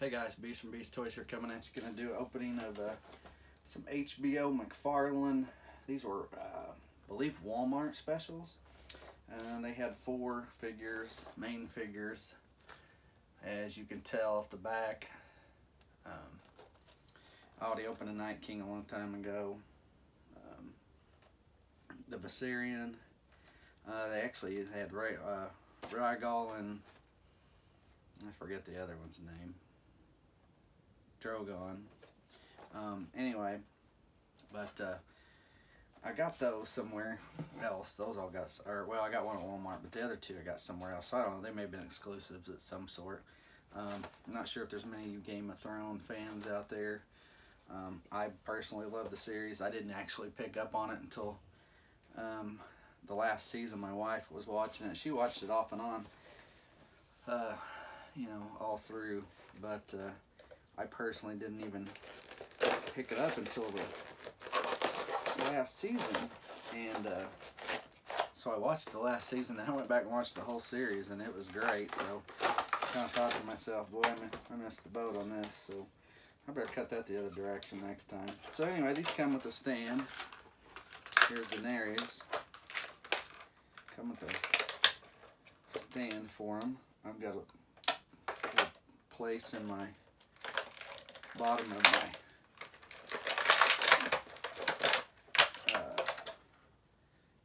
Hey guys, Beast from Beast Toys here coming at you. Gonna do an opening of uh, some HBO McFarlane. These were, uh, I believe, Walmart specials. And they had four figures, main figures. As you can tell off the back, um, I already opened a Night King a long time ago. Um, the Viserion. Uh, they actually had Ray, uh, and I forget the other one's name. Drogon. Um, anyway, but uh, I got those somewhere else. Those all got, or well, I got one at Walmart, but the other two I got somewhere else. I don't know. They may have been exclusives of some sort. Um, I'm not sure if there's many Game of Thrones fans out there. Um, I personally love the series. I didn't actually pick up on it until um, the last season. My wife was watching it. She watched it off and on. Uh, you know, all through, but uh, I personally didn't even pick it up until the last season, and uh, so I watched the last season, then I went back and watched the whole series, and it was great, so kind of thought to myself, boy, I missed the boat on this, so I better cut that the other direction next time. So anyway, these come with a stand. Here's Daenerys. Come with a stand for them. I've got a place in my bottom of my uh,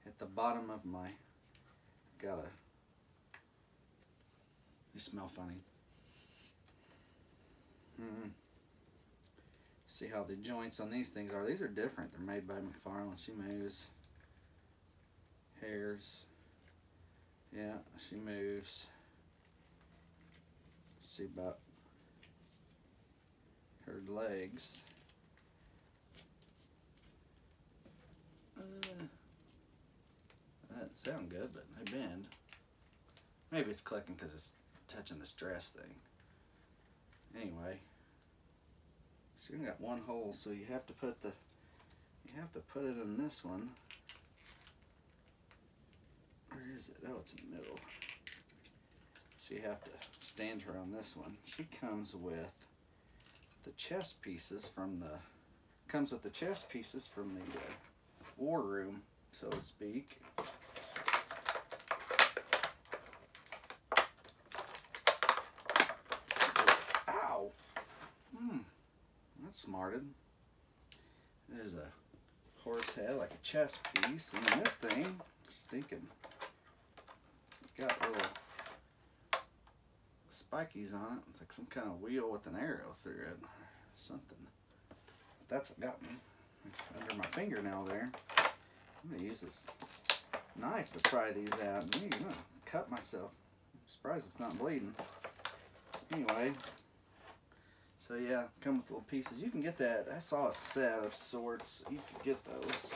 at the bottom of my got a they smell funny. Mm. see how the joints on these things are. These are different. They're made by McFarlane she moves hairs yeah she moves see about her legs. Uh, that sound good, but they bend. Maybe it's clicking because it's touching the stress thing. Anyway, so you got one hole, so you have to put the you have to put it in this one. Where is it? Oh, it's in the middle. So you have to stand her on this one. She comes with the chess pieces from the comes with the chess pieces from the uh, war room, so to speak. Ow! Hmm, that's smarted. There's a horse head, like a chess piece, and then this thing, stinking. It's got little spikies on it. It's like some kind of wheel with an arrow through it. or Something. That's what got me. Under my fingernail there. I'm going to use this knife to pry these out. I'm going to cut myself. I'm surprised it's not bleeding. Anyway. So yeah, come with little pieces. You can get that. I saw a set of sorts. You can get those.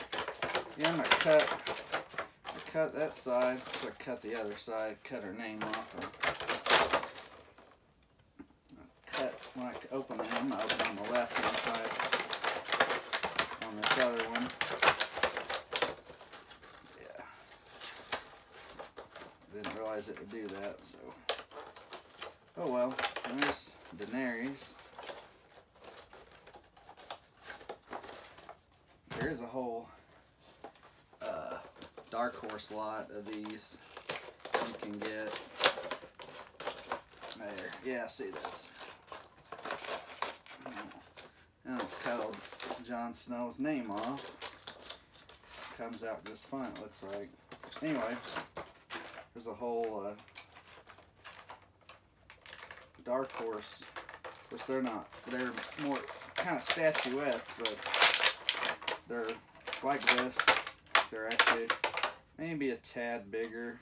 Yeah, I'm going to cut cut that side, so I cut the other side, cut her name off when I open them, I open on the left hand side on this other one. Yeah. Didn't realize it would do that, so. Oh well, there's Daenerys. There's a whole uh, Dark Horse lot of these you can get. There, yeah, see this and it's cut Jon Snow's name off. Comes out just fine, it looks like. Anyway, there's a whole uh, Dark Horse. Of course, they're not. They're more kind of statuettes, but they're like this. They're actually maybe a tad bigger.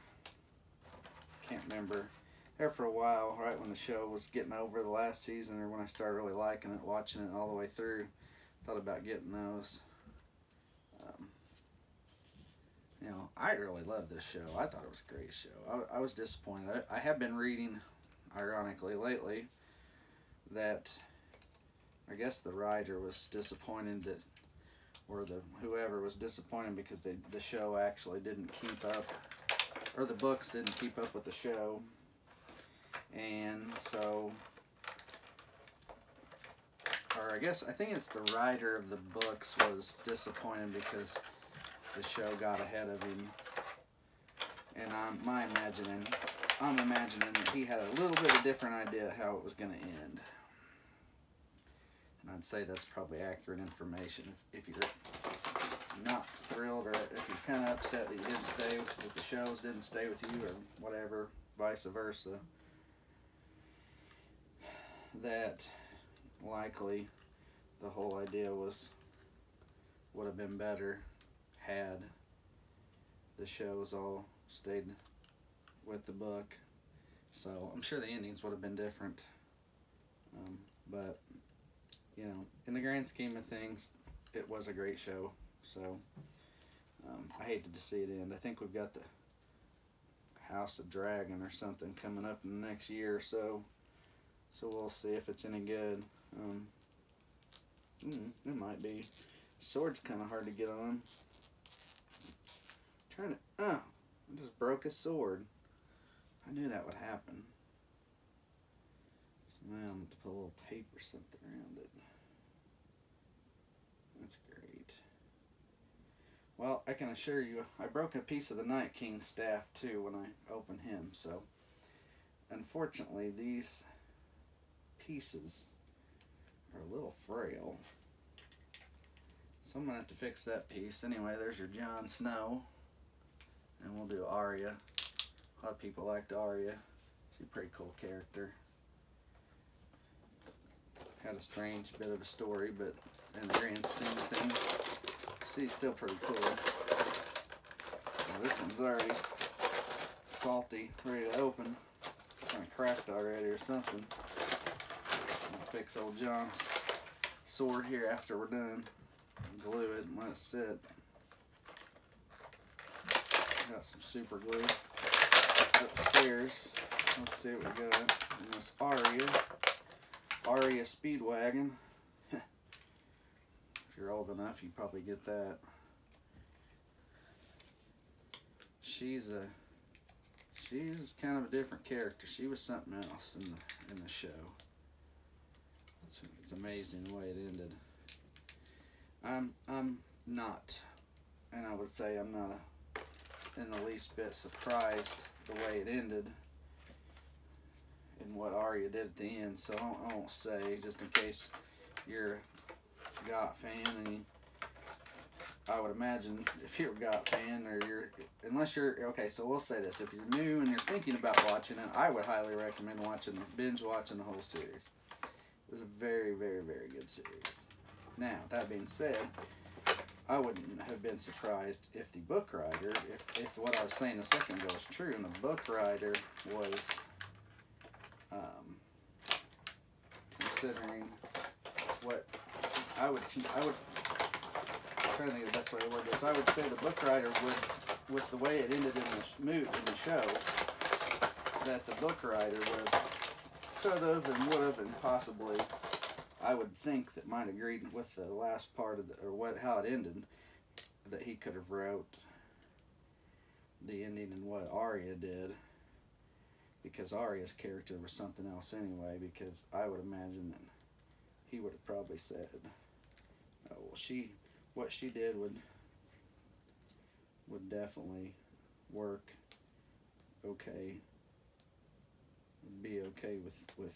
Can't remember there for a while, right when the show was getting over the last season, or when I started really liking it, watching it all the way through. Thought about getting those. Um, you know, I really love this show. I thought it was a great show. I, I was disappointed. I, I have been reading, ironically, lately, that I guess the writer was disappointed that, or the whoever was disappointed because they, the show actually didn't keep up, or the books didn't keep up with the show and so or I guess I think it's the writer of the books was disappointed because the show got ahead of him. And I'm my imagining, I'm imagining that he had a little bit of different idea how it was going to end. And I'd say that's probably accurate information. If you're not thrilled or if you're kind of upset that you didn't stay with the shows, didn't stay with you or whatever, vice versa, that likely the whole idea was would have been better had the shows all stayed with the book. So I'm sure the endings would have been different. Um, but, you know, in the grand scheme of things, it was a great show. So um, I hated to see it end. I think we've got the House of Dragon or something coming up in the next year or so. So we'll see if it's any good. Um, mm, it might be. Sword's kind of hard to get on. Trying to, oh, I just broke a sword. I knew that would happen. So now I'm going to put a little tape or something around it. That's great. Well, I can assure you, I broke a piece of the Night King's staff too when I opened him, so unfortunately these pieces are a little frail. So I'm to have to fix that piece. Anyway, there's your Jon Snow. And we'll do Arya. A lot of people liked Arya. She's a pretty cool character. Had a strange bit of a story, but in the grand scheme of things, she's still pretty cool. this one's already salty, ready to open. Kind of cracked already or something. Fix old Jon's sword here after we're done. Glue it and let it sit. Got some super glue upstairs. Let's see what we got. And this Arya. Aria Speedwagon. if you're old enough, you probably get that. She's a she's kind of a different character. She was something else in the in the show. It's, amazing the way it ended. I'm I'm not, and I would say I'm not a in the least bit surprised the way it ended and what Arya did at the end. So I won't, I won't say, just in case you're a GOT fan, and you, I would imagine if you're a GOT fan, or you're, unless you're, okay, so we'll say this, if you're new and you're thinking about watching it, I would highly recommend watching, binge watching the whole series. It was a very, very, very good series. Now, that being said, I wouldn't have been surprised if the book writer, if, if what I was saying a second ago is true, and the book writer was um, considering what I would, I would, I'm trying to think of the best way to word this. I would say the book writer would, with the way it ended in the mood in the show, that the book writer would could have and would have and possibly I would think that might agreed with the last part of the, or what how it ended, that he could have wrote the ending and what Arya did, because Arya's character was something else anyway. Because I would imagine that he would have probably said, "Oh well, she, what she did would would definitely work okay, be okay with with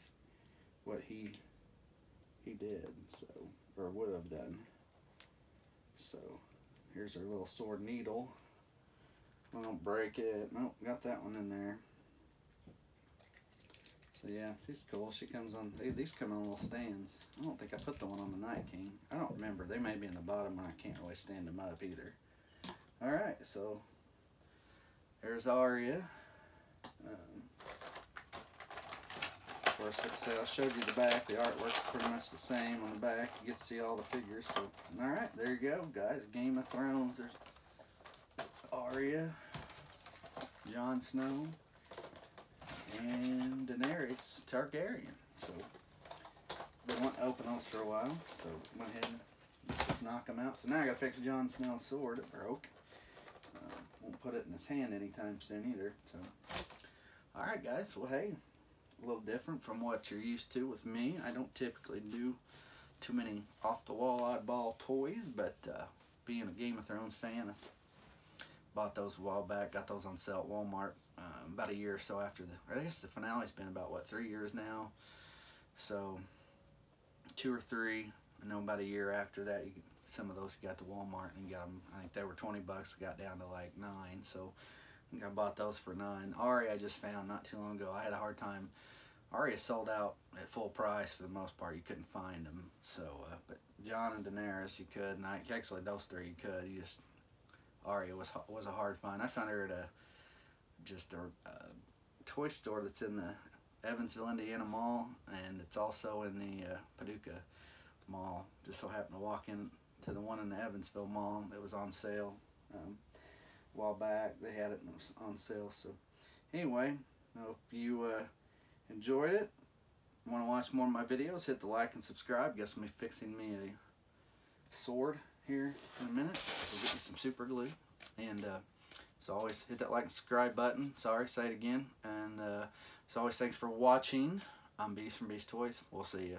what he he did, so, or would have done. So, here's our little sword needle. I don't break it. Nope, got that one in there. So yeah, she's cool. She comes on, they, these come on little stands. I don't think I put the one on the Night King. I don't remember. They may be in the bottom and I can't really stand them up either. Alright, so there's Arya. Um, course, like I showed you the back. The artwork's pretty much the same on the back. You get to see all the figures. So, all right, there you go, guys. Game of Thrones. There's Arya, Jon Snow, and Daenerys Targaryen. So, wanting to open those for a while. So, went ahead and just knock them out. So now I got to fix Jon Snow's sword. It broke. Uh, won't put it in his hand anytime soon either. So, all right, guys. Well, hey a little different from what you're used to with me. I don't typically do too many off the wall oddball toys, but uh, being a Game of Thrones fan, I bought those a while back. Got those on sale at Walmart uh, about a year or so after the. I guess the finale's been about what three years now, so two or three. I know about a year after that, you, some of those got to Walmart and got them. I think they were twenty bucks. Got down to like nine, so I bought those for nine. Arya I just found not too long ago. I had a hard time. Arya sold out at full price for the most part. You couldn't find them. So, uh, but Jon and Daenerys you could, and I, actually those three you could. You just Arya was was a hard find. I found her at a just a, a toy store that's in the Evansville, Indiana Mall, and it's also in the uh, Paducah Mall. Just so happened to walk in to the one in the Evansville Mall. It was on sale um, a while back. They had it on sale. So anyway, if you uh, enjoyed it, want to watch more of my videos, hit the like and subscribe. Guess I'm fixing me a sword here in a minute. We'll get you some super glue. And uh, as always, hit that like and subscribe button. Sorry, say it again. And uh, as always, thanks for watching. I'm Beast from Beast Toys. We'll see you.